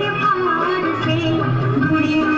पहाड़ से बुढ़िया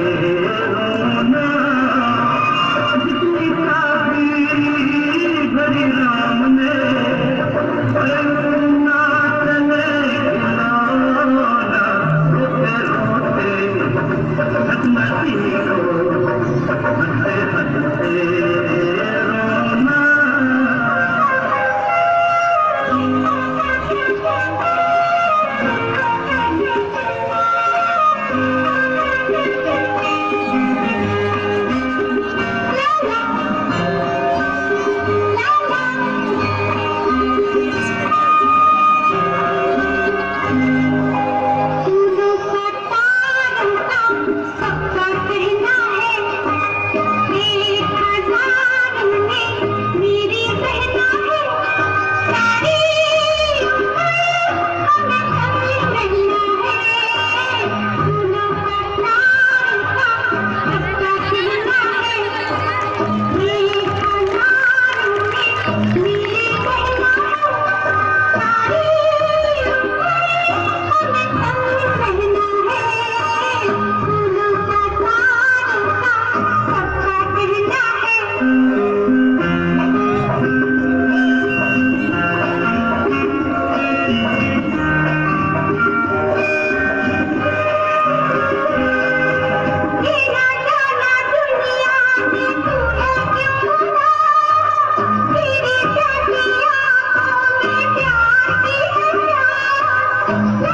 Yeah.